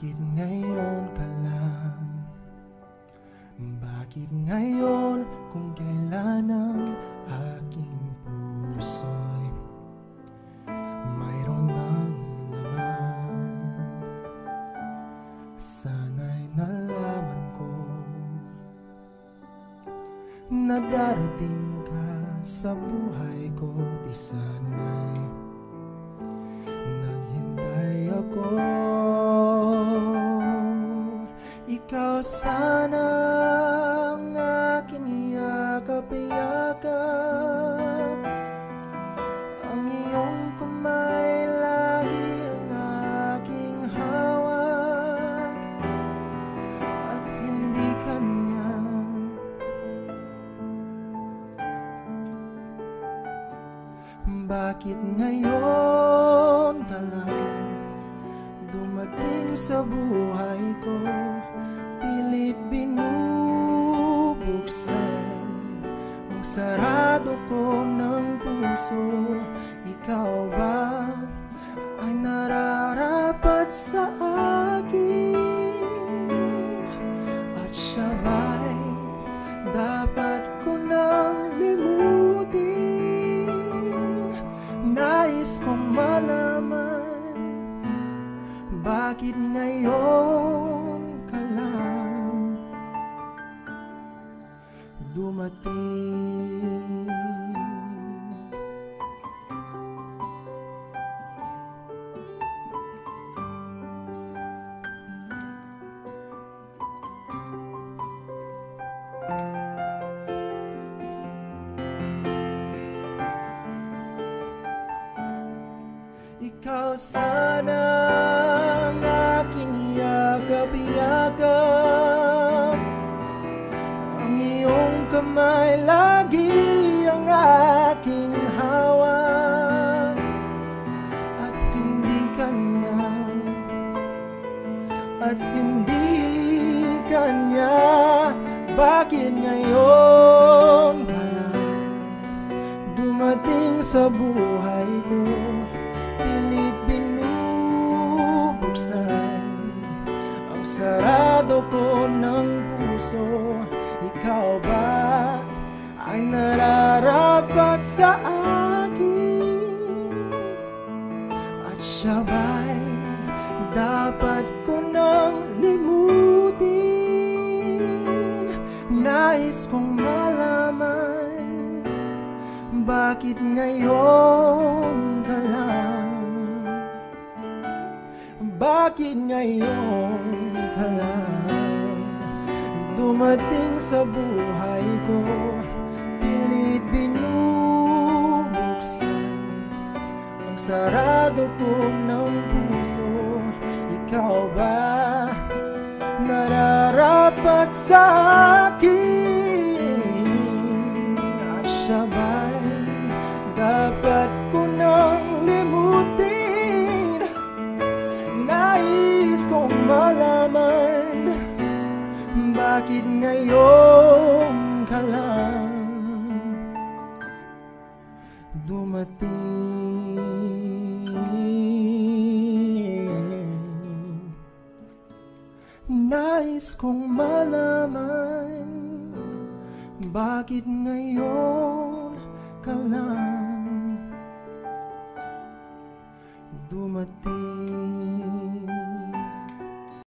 Bakit ngayon ka lang? Bakit ngayon kung kailan ang aking puso'y mayroon ng laman? Sana'y nalaman ko na darating ka sa buhay ko Di sana'y naghintay ako Ikaw sana ang aking yakap-yakap. Ang iyong kamay lagi ang aking hawak. At hindi kanya Bakit ngayon ka lang Dumating sa buhay ko Pilit binubuksan Ang sarado ko ng puso. Ikaw ba ay nararapat sa akin? At siya ba'y dapat ko nang limutin Bakit ngayon ka lang Dumating? Ikaw sana At hindi kanya Bakit ngayon Dumating sa buhay ko Pilit binubuksan Ang sarado ko ng puso Ikaw ba ay nararapat sa akin? At siya ba'y dapat Nais kong malaman bakit ngayon ka lang? Bakit ngayon ka lang? Dumating sa buhay ko Pilit binubuksan Ang sarado ko ng puso Ikaw ba nararapat sa akin? Ngayon ka lang Dumating. Nais kong malaman Bakit ngayon ka lang Dumating